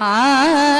啊。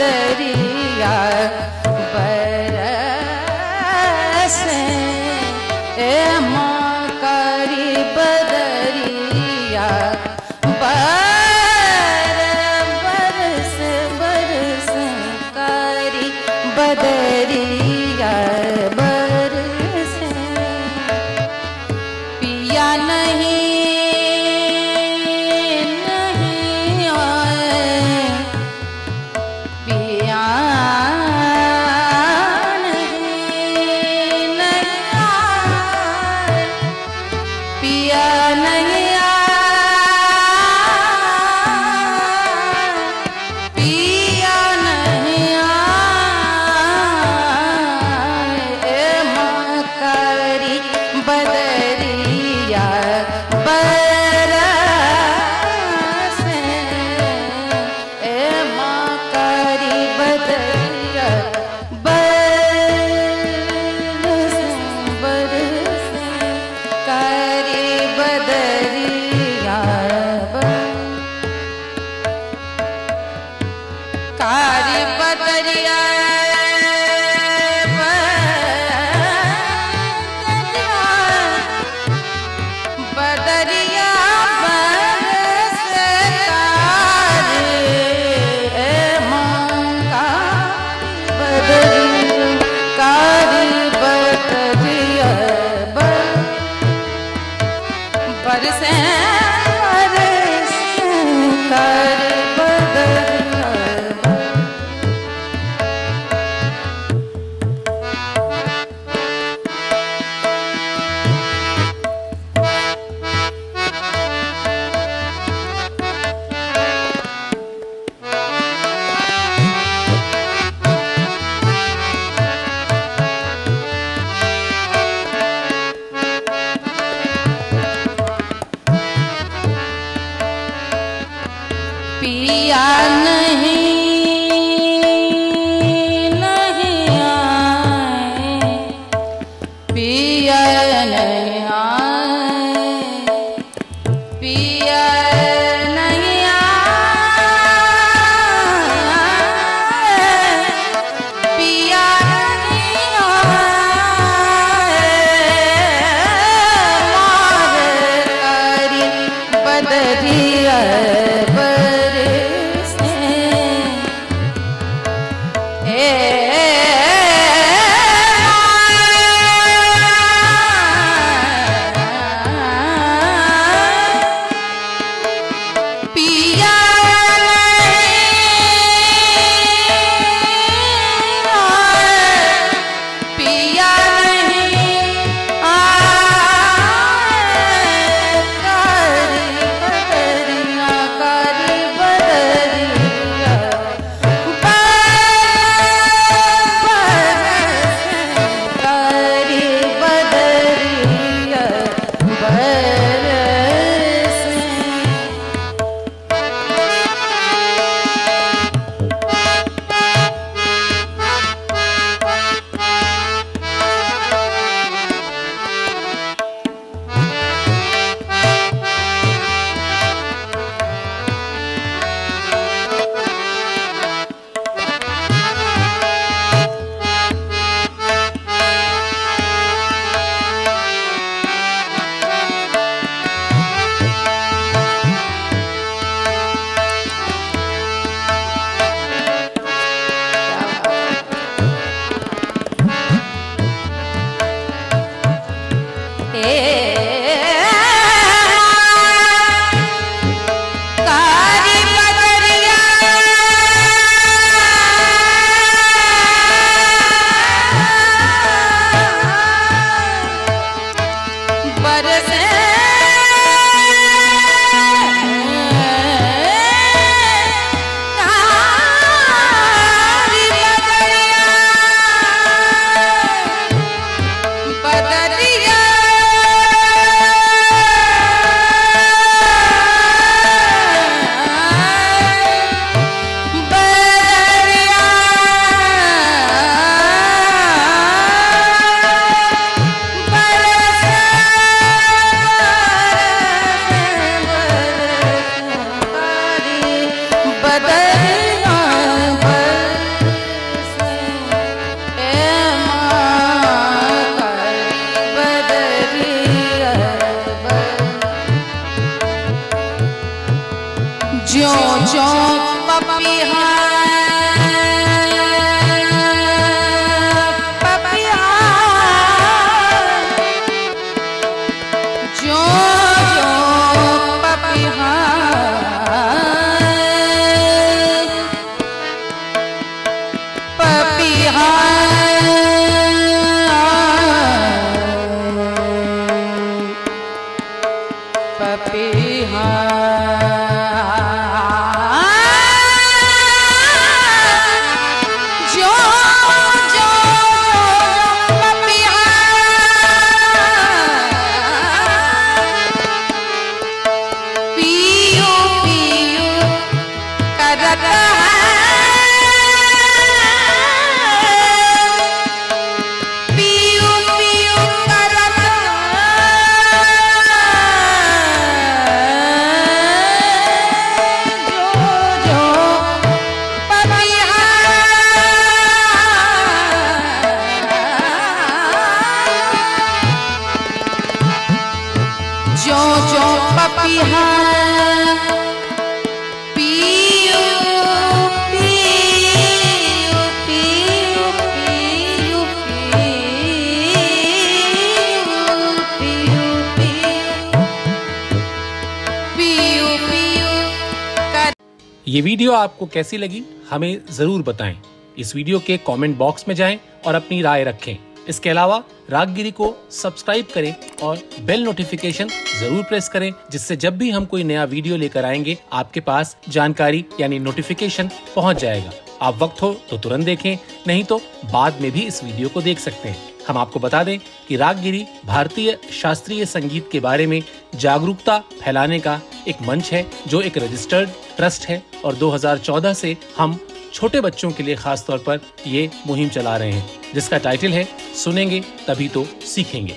दरिया बस हरिया पपिहा ये वीडियो आपको कैसी लगी, हमें ज़रूर बताएँ। इस वीडियो के कमेंट बॉक्स में जाएँ और अपनी राय रखें। इसके अलावा, रागगिरी को सब्सक्राइब करें और बेल नोटिफिकेशन ज़रूर प्रेस करें, जिससे जब भी हम कोई नया वीडियो लेकर आएँगे, आपके पास जानकारी यानी नोटिफिकेशन पहुँच जाएगा। आप वक्त हो तो तुरंत देखें, नहीं तो बाद में भी इस वीडियो को देख सकते हैं। हम आपको बता दें कि रागगिरी भारतीय शास्त्रीय संगीत के बारे में जागरूकता फैलाने का एक मंच है, जो एक रजिस्टर्ड ट्रस्ट है और 2014 से हम छोटे बच्चों के लिए खास तौर पर ये मुहिम चला रहे हैं, जिसका टाइटल है सुनेंगे तभी तो सीखेंगे।